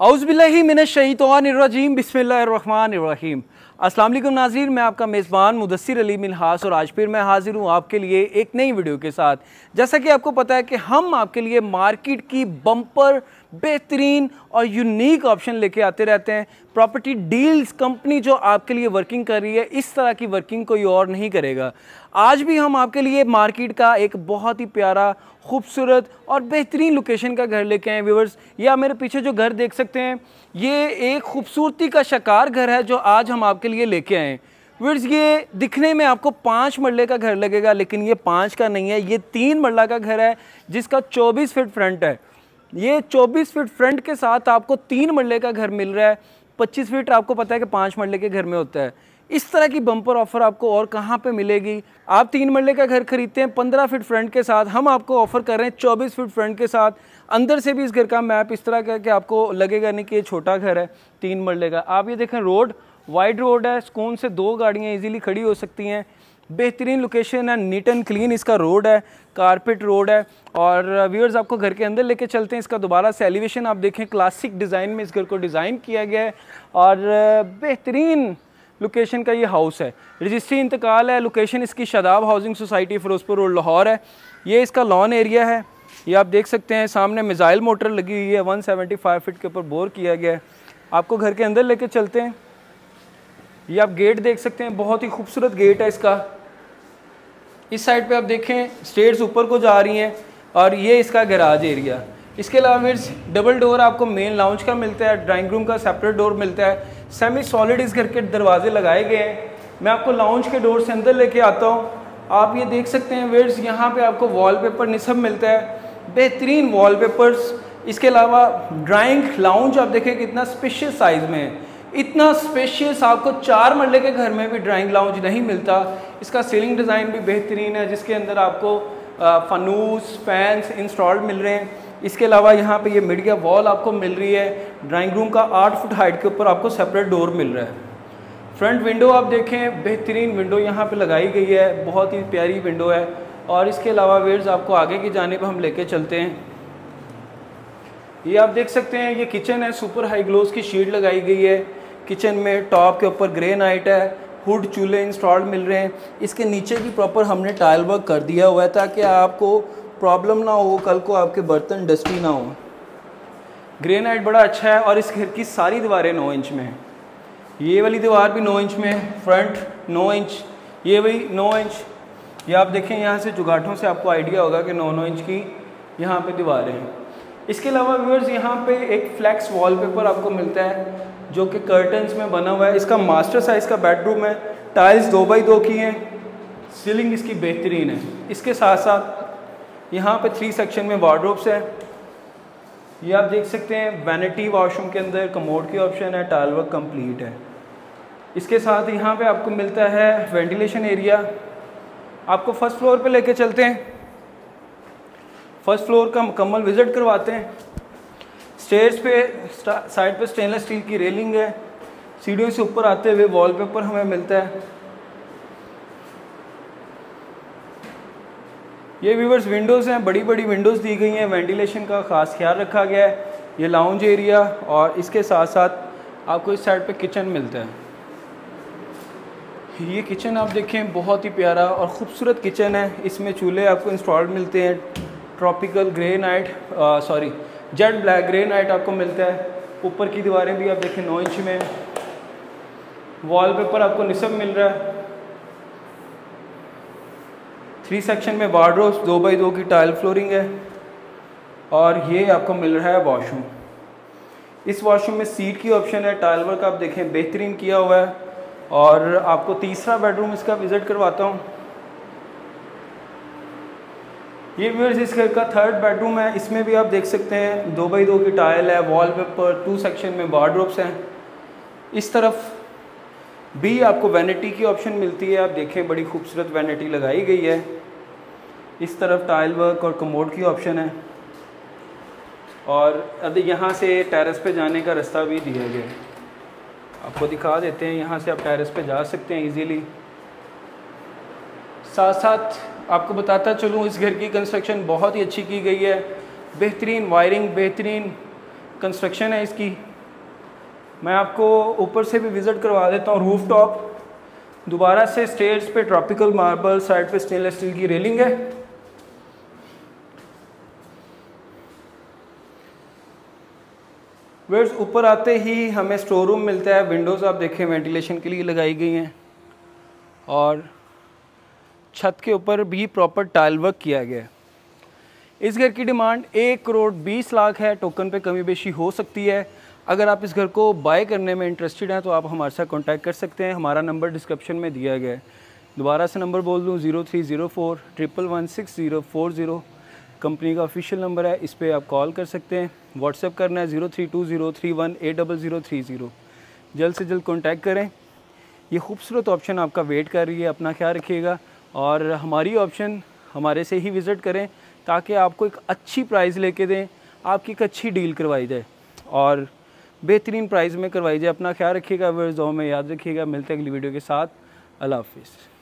अउज़बिल्लि मिनशैतवानरजीम वालेकुम नाज़रीन, मैं आपका मेज़बान मुदस्सिर अली मिलहास और आज फिर मैं हाज़िर हूँ आपके लिए एक नई वीडियो के साथ। जैसा कि आपको पता है कि हम आपके लिए मार्केट की बम्पर बेहतरीन और यूनिक ऑप्शन लेके आते रहते हैं। प्रॉपर्टी डील्स कंपनी जो आपके लिए वर्किंग कर रही है, इस तरह की वर्किंग कोई और नहीं करेगा। आज भी हम आपके लिए मार्केट का एक बहुत ही प्यारा, खूबसूरत और बेहतरीन लोकेशन का घर लेके आए व्यूवर्स। या मेरे पीछे जो घर देख सकते हैं, ये एक खूबसूरती का शिकार घर है जो आज हम आपके लिए लेके आए व्यूवर्स ये दिखने में आपको पाँच मरले का घर लगेगा, लेकिन ये पाँच का नहीं है, ये तीन मरला का घर है, जिसका चौबीस फिट फ्रंट है। ये 24 फीट फ्रंट के साथ आपको तीन मरले का घर मिल रहा है 25 फीट आपको पता है कि पाँच मरले के घर में होता है। इस तरह की बम्पर ऑफ़र आपको और कहाँ पे मिलेगी? आप तीन मरले का घर खरीदते हैं, पंद्रह फीट फ्रंट के साथ हम आपको ऑफ़र कर रहे हैं चौबीस फीट फ्रंट के साथ। अंदर से भी इस घर का मैप इस तरह का कि आपको लगेगा नहीं कि ये छोटा घर है, तीन मरले का। आप ये देखें रोड वाइड रोड है, स्कून से दो गाड़ियाँ ईजिली खड़ी हो सकती हैं। बेहतरीन लोकेशन है नीट एंड क्लीन इसका रोड है कारपेट रोड है। और व्यूअर्स आपको घर के अंदर लेके चलते हैं, इसका दोबारा से एलिवेशन आप देखें क्लासिक डिज़ाइन में इस घर को डिज़ाइन किया गया है। और बेहतरीन लोकेशन का ये हाउस है। रजिस्ट्री इंतकाल है लोकेशन इसकी Shadab housing society Firozpur road Lahore है। ये इसका लॉन एरिया है। ये आप देख सकते हैं, सामने मिज़ाइल मोटर लगी हुई है 175 फीट के ऊपर बोर किया गया है। आपको घर के अंदर लेके चलते हैं। ये आप गेट देख सकते हैं, बहुत ही खूबसूरत गेट है इसका। इस साइड पे आप देखें स्टेयर्स ऊपर को जा रही हैं और ये इसका गैराज एरिया इसके अलावा फिर डबल डोर आपको मेन लाउंज का मिलता है ड्राइंग रूम का सेपरेट डोर मिलता है। सेमी सॉलिड इस घर के दरवाजे लगाए गए हैं। मैं आपको लाउंज के डोर से अंदर लेके आता हूँ। आप ये देख सकते हैं वेयर्स यहाँ पे आपको वॉलपेपर निसब मिलता है। बेहतरीन वॉलपेपर्स इसके अलावा ड्राइंग लाउंज आप देखें, कितना स्पेशल साइज़ में है। इतना स्पेशियस आपको चार मरले के घर में भी ड्राइंग लाउंज नहीं मिलता। इसका सीलिंग डिज़ाइन भी बेहतरीन है, जिसके अंदर आपको फनूस फैंस इंस्टॉल्ड मिल रहे हैं। इसके अलावा यहाँ पे ये मीडिया वॉल आपको मिल रही है। ड्राइंग रूम का आठ फुट हाइट के ऊपर आपको सेपरेट डोर मिल रहा है। फ्रंट विंडो आप देखें, बेहतरीन विंडो यहाँ पे लगाई गई है। बहुत ही प्यारी विंडो है। और इसके अलावा वेयर्स आपको आगे की जाने पर हम लेके चलते हैं। ये आप देख सकते हैं, ये किचन है। सुपर हाई ग्लोस की शीट लगाई गई है। किचन में टॉप के ऊपर ग्रे नाइट है, हुड चूल्हे इंस्टॉल्ड मिल रहे हैं। इसके नीचे भी प्रॉपर हमने टाइल वर्क कर दिया हुआ है ताकि आपको प्रॉब्लम ना हो, कल को आपके बर्तन डस्टी ना हो। ग्रे नाइट बड़ा अच्छा है और इस घर की सारी दीवारें नौ इंच में हैं। ये वाली दीवार भी नौ इंच में है फ्रंट नौ इंच, ये वही नौ इंच। ये आप देखें, यहाँ से जुगाठों से आपको आइडिया होगा कि नौ नौ इंच की यहाँ पे दीवारें हैं। इसके अलावा व्यूअर्स यहाँ पे एक फ्लैक्स वॉलपेपर आपको मिलता है। जो कि कर्टन्स में बना हुआ है। इसका मास्टर साइज़ का बेडरूम है। टाइल्स दो बाई दो की हैं। सीलिंग इसकी बेहतरीन है। इसके साथ साथ यहाँ पे थ्री सेक्शन में वार्ड्रोब्स है। ये आप देख सकते हैं वैनिटी वॉशरूम के अंदर कमोड की ऑप्शन है टाइल वर्क कंप्लीट है। इसके साथ यहाँ पे आपको मिलता है वेंटिलेशन एरिया आपको फ़र्स्ट फ्लोर पे लेके चलते हैं। फ़र्स्ट फ्लोर का मुकम्मल विज़िट करवाते हैं। स्टेयर्स पे साइड पे स्टेनलेस स्टील की रेलिंग है। सीढ़ियों से ऊपर आते हुए वॉलपेपर हमें मिलता है। ये व्यूवर्स विंडोज़ हैं बड़ी बड़ी विंडोज़ दी गई हैं। वेंटिलेशन का ख़ास ख्याल रखा गया है। ये लाउंज एरिया और इसके साथ साथ आपको इस साइड पे किचन मिलता है। ये किचन आप देखें, बहुत ही प्यारा और ख़ूबसूरत किचन है। इसमें चूल्हे आपको इंस्टॉल्ड मिलते हैं। Tropical granite sorry jet black granite आपको मिलता है। ऊपर की दीवारें भी आप देखें, नौ इंच में। वॉलपेपर आपको निसब मिल रहा है। थ्री सेक्शन में वार्ड्रोब्स, दो बाई दो की टाइल फ्लोरिंग है। और ये आपको मिल रहा है वॉशरूम। इस वॉशरूम में सीट की ऑप्शन है, टाइल वर्क आप देखें, बेहतरीन किया हुआ है। और आपको तीसरा बेडरूम इसका विज़िट करवाता हूँ। ये व्यूअर्स इस घर का थर्ड बेडरूम है। इसमें भी आप देख सकते हैं, दो बाई दो की टाइल है वॉल पेपर टू सेक्शन में वार्ड्रोब्स हैं। इस तरफ़ भी आपको वैनिटी की ऑप्शन मिलती है। आप देखें, बड़ी खूबसूरत वैनिटी लगाई गई है। इस तरफ़ टाइल वर्क और कमोड की ऑप्शन है। और अब यहाँ से टेरेस पे जाने का रास्ता भी दिया गया है। आपको दिखा देते हैं, यहाँ से आप टेरेस पे जा सकते हैं इजीली साथ साथ आपको बताता चलूँ, इस घर की कंस्ट्रक्शन बहुत ही अच्छी की गई है। बेहतरीन वायरिंग बेहतरीन कंस्ट्रक्शन है इसकी। मैं आपको ऊपर से भी विज़िट करवा देता हूँ रूफ टॉप दोबारा से स्टेट्स पे ट्रॉपिकल मार्बल साइड पे स्टेनलेस स्टील की रेलिंग है। वेट्स ऊपर आते ही हमें स्टोर रूम मिलता है। विंडोज़ आप देखें वेंटिलेशन के लिए लगाई गई हैं। और छत के ऊपर भी प्रॉपर टाइल वर्क किया गया है। इस घर की डिमांड एक करोड़ बीस लाख है। टोकन पे कमी बेशी हो सकती है। अगर आप इस घर को बाय करने में इंटरेस्टेड हैं तो आप हमारे साथ कांटेक्ट कर सकते हैं। हमारा नंबर डिस्क्रिप्शन में दिया गया है। दोबारा से नंबर बोल दूँ zero three zero four triple one six zero four zero company का ऑफिशियल नंबर है, इस पर आप कॉल कर सकते हैं। व्हाट्सएप करना है zero three two zero three one eight double zero three zero जल्द से जल्द कॉन्टैक्ट करें। ये खूबसूरत ऑप्शन आपका वेट कर रही है। अपना ख्याल रखिएगा। और हमारी ऑप्शन हमारे से ही विज़िट करें ताकि आपको एक अच्छी प्राइस लेके दें, आपकी एक अच्छी डील करवाई जाए। और बेहतरीन प्राइस में करवाई जाए। अपना ख्याल रखिएगा वर्जों में याद रखिएगा। मिलते हैं अगली वीडियो के साथ। अल्लाह हाफिज़।